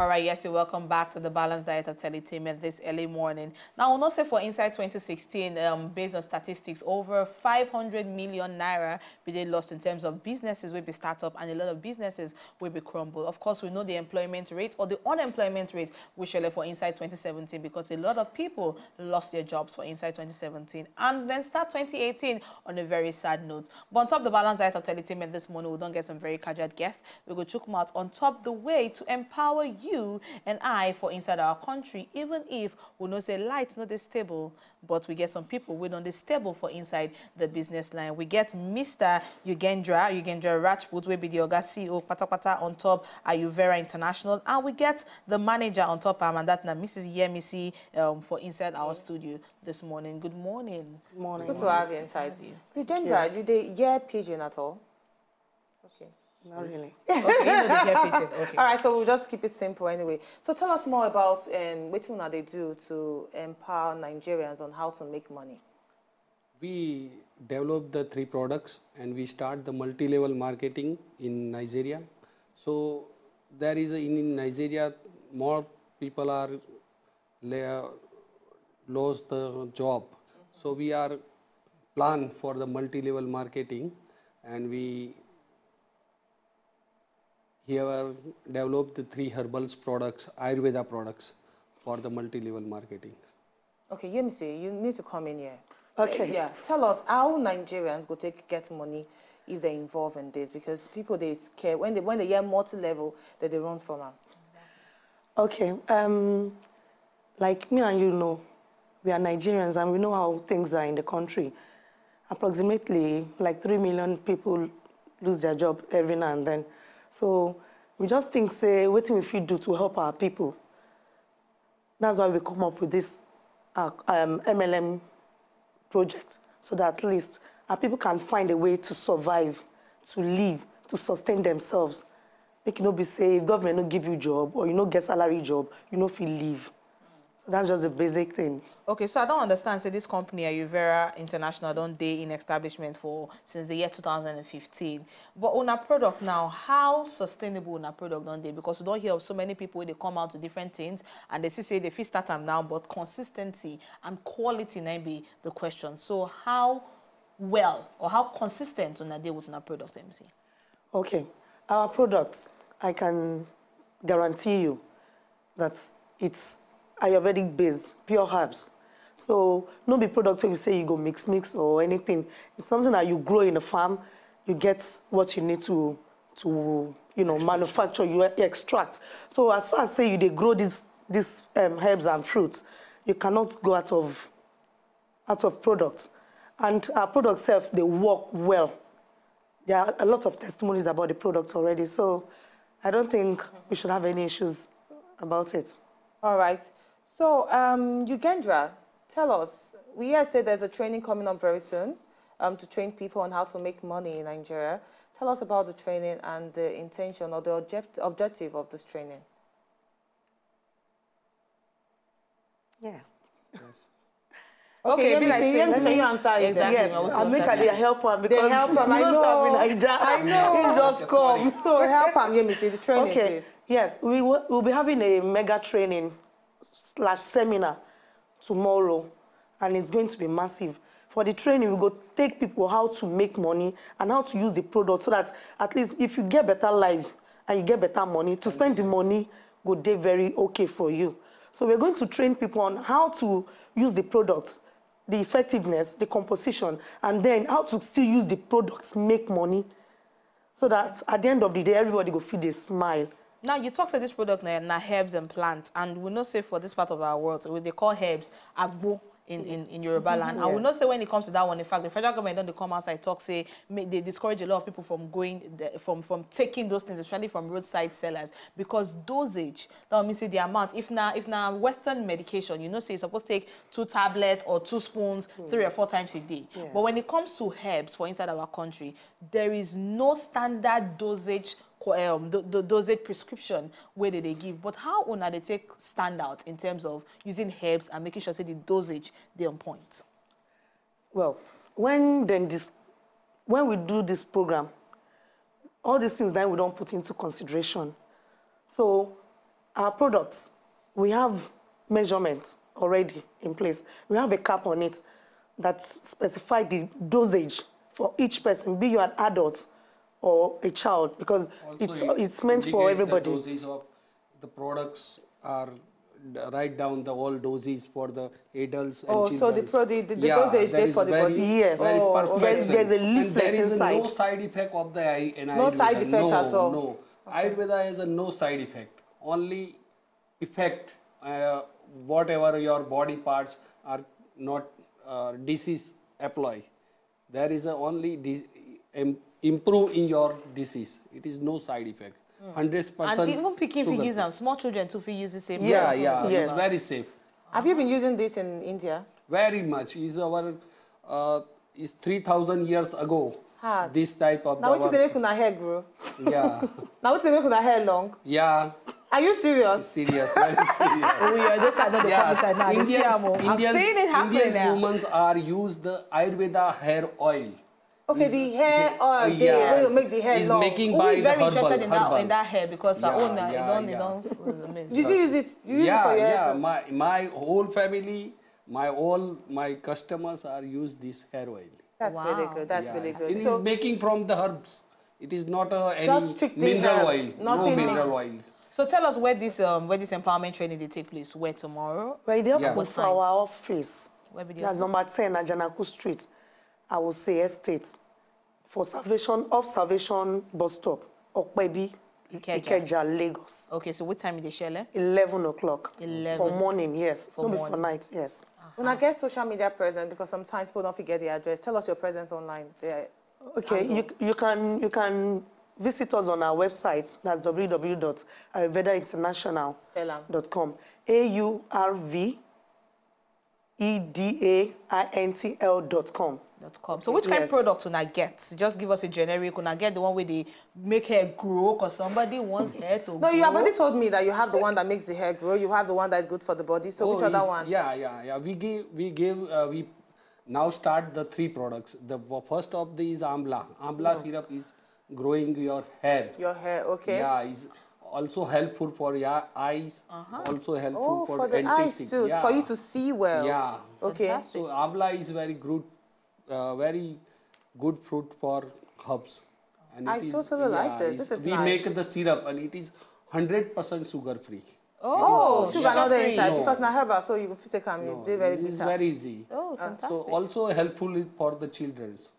All right, yes, you're welcome back to the Balanced Diet of Teletainment this early morning. Now, we'll not say for Inside 2016, um, based on statistics, over 500 million naira will be lost in terms of businesses will be start up and a lot of businesses will be crumbled. Of course, we know the employment rate or the unemployment rate we shall for Inside 2017 because a lot of people lost their jobs for Inside 2017 and then start 2018 on a very sad note. But on top of the Balanced Diet of Teletainment this morning, we don't get some very casual guests. We go check them out on top the way to empower you you and I for inside our country, even if we know say light's not stable, but we get some people we don't stable for inside the business line. We get Mr. Yogendra, Yogendra Rajput, will be the Oga CEO, pata pata on top Ayurveda International, and we get the manager on top, um, and that now Mrs. Yemisi um, for inside our studio this morning. Good morning. Good morning. Good to have you inside. you. Yogendra, you did hear pidgin at all? Not really. okay, okay. All right, so we'll just keep it simple anyway. So tell us more about um, what they do to empower Nigerians on how to make money. We develop the three products and we start the multi-level marketing in Nigeria. So there is a, in Nigeria more people are lost the job. Mm -hmm. So we are plan for the multi-level marketing and we he have developed the three herbals products, Ayurveda products for the multi-level marketing. Okay, let me see. You need to come in here. Okay. Yeah. Tell us how Nigerians go take get money if they're involved in this because people they scare when they when they hear multi-level that they run from them. Okay. Um, like me and you know, we are Nigerians and we know how things are in the country. Approximately like three million people lose their job every now and then. So we just think, say, what we do to help our people. That's why we come up with this uh, um, MLM project, so that at least our people can find a way to survive, to live, to sustain themselves. Make you not be say, if government not give you job or you not get salary job, you know if you live. That's just the basic thing. Okay, so I don't understand. Say this company, Ayurveda International, don't they in establishment for since the year 2015. But on a product now, how sustainable on a product don't they? Because we don't hear of so many people they come out to different things and they say they fit start them now, but consistency and quality may be the question. So how well or how consistent on a day with a product, MC? Okay, our products, I can guarantee you that it's Ayurvedic base, pure herbs. So no be product where you say you go mix mix or anything. It's something that you grow in a farm, you get what you need to to you know manufacture, you extract. So as far as say you they grow these these um, herbs and fruits, you cannot go out of out of products. And our products self they work well. There are a lot of testimonies about the products already. So I don't think we should have any issues about it. All right. So, um, Yogendra, tell us, we have said there's a training coming up very soon um, to train people on how to make money in Nigeria. Tell us about the training and the intention or the object objective of this training. Yes. Yes. Okay, okay let me see. Let me answer it. Exactly. Yes, I'll make her the help her because they help her. I know. I know. He just come. So help her. Let me see the training, okay. please. Yes, we will we'll be having a mega training slash seminar tomorrow, and it's going to be massive. For the training, we go take people how to make money and how to use the product so that at least if you get better life and you get better money, to spend the money go day very okay for you. So we're going to train people on how to use the product, the effectiveness, the composition, and then how to still use the products, make money, so that at the end of the day, everybody go feel a smile. Now, you talk to this product now, herbs and plants, and we know say for this part of our world, so they call herbs agbo in, in, in Yoruba land. Yes. And we know say when it comes to that one, in fact, the federal government don't come outside talk, say, they discourage a lot of people from going, the, from, from taking those things, especially from roadside sellers, because dosage, that means say the amount, if now, if now Western medication, you know, say you're supposed to take two tablets or two spoons mm. three or four times a day. Yes. But when it comes to herbs for inside our country, there is no standard dosage um, the, the dosage prescription where did they give, but how on are they take stand out in terms of using herbs and making sure say the dosage they on point? Well, when then this, when we do this program, all these things then we don't put into consideration. So our products, we have measurements already in place. We have a cap on it that specify the dosage for each person, be you an adult or a child, because it's, it it's meant for everybody. The doses of the products are write down the all doses for the adults and Oh, children. so the pro- the- the- the dosage that there is for the very, body. Yes. Very Oh. There's- there's a leaflet there is inside. no side effect of the in No side Ayurveda. effect no, at all. No, Ayurveda has a no side effect. Only effect uh, whatever your body parts are not uh, disease apply. There is a only im- improve in your disease. It is no side effect. Hundred And percent. And even picking sugar for use free. small children too fit use the same. Yeah, Yes, yeah, yes. it's very safe. Have you been using this in India? Very much. Is our uh, is three thousand years ago. Hard. This type of Now, what our- did they make una hair grow? yeah, Now, what did they make una hair long? yeah, Are you serious? serious, very serious. Oh, yeah, this side of the Yeah, come now. They see Indians, am. I'm Indians, seeing it happening Indians now. women are use the Ayurveda hair oil. Okay, Is- the hair uh, oil, they yes, will make the hair is long. making Who by is very herbal, interested in that, in that hair because I Yeah, own yeah, it don't, yeah. don't. Did you use it? Did you use it for your hair yeah. too? My my whole family, my all my customers are use this hair oil. That's really good. That's Yeah. really It good. is making from the herbs. It is not a any Just strictly mineral herbs, oil. nothing no mineral mixed. oils. So tell us where this um where this empowerment training will take place. Where tomorrow? We're there Yeah. for our office. Where be That's office? number 10 Ajanaku Street. I will say estate. For Salvation, off Salvation bus stop, Opebi, Ikeja. Ikeja, Lagos. Okay, so what time is the shell? 11 o'clock. 11. For morning, yes. For Not be morning. for night, yes. Uh-huh. when I get social media present, because sometimes people don't forget the address, tell us your presence online. The- Okay, you, you, can, you can visit us on our website. That's www.ayurvedainternational.com. A-U-R-V-E-D-A-I-N-T-L dot com. Dot com. So which kind of product I get? Just give us a generic. Can I get the one where they make hair grow? Cause somebody wants hair to grow. No, you have already told me that you have the one that makes the hair grow. You have the one that is good for the body. So which Oh, other one? Yeah, yeah, yeah. We give, we give, uh, we now start the three products. The first of these Amla. Amla syrup is growing your hair. Your hair, okay. Yeah, is also helpful for your eyes. uh -huh. Also helpful Oh, for, for the eyes too, Yeah. for you to see well. Yeah. Okay. So Amla is very good, uh, very good fruit for herbs. And I it is- totally like this. This is we nice. make the syrup and it is 100% sugar free. Oh, sugar not there sugar-free. inside No. because now herbal, so you fit take am, you No, do very this is very easy. Oh, fantastic. So also helpful for the childrens.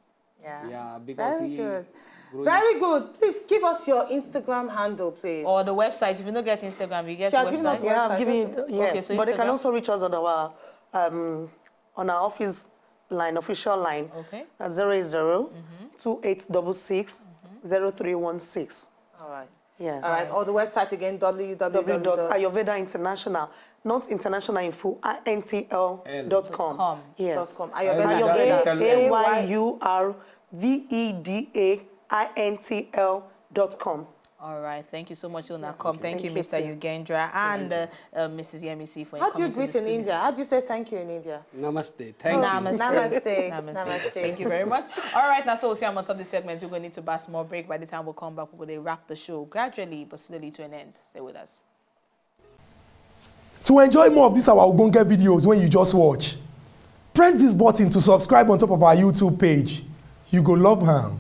yeah. Yeah, because Very he good. Very good. Please give us your Instagram handle, please. or the website. If you don't get Instagram, you get She has given us website. one- Yeah, I'm giving okay. yes, Okay, so but they can also reach us on our um, on our office line, official line. Okay. Uh, At 080 2866 0316. All right. Yes. All right. Or the website again, www. www.ayurveda international, not international info, intl dot com. com. Yes. Com. Ayurveda. Ayurveda, A- A Y U R V E D A I N T L dot com. All right. Thank you so much, Una. Come. Thank, you, Mr. you, Ugendra and uh, uh, Mrs. Yemisi for How do you coming to greet in studio. India? How do you say thank you in India? Namaste. Thank you. Namaste. Namaste. Namaste. Namaste. Thank you very much. All right, now so we'll see I'm on top of the segment. We're going to need to buy a small break. By the time we come back, we're going to wrap the show gradually but slowly to an end. Stay with us. To enjoy more of these our Ogbonge videos when you just watch, press this button to subscribe on top of our YouTube page. You go love am.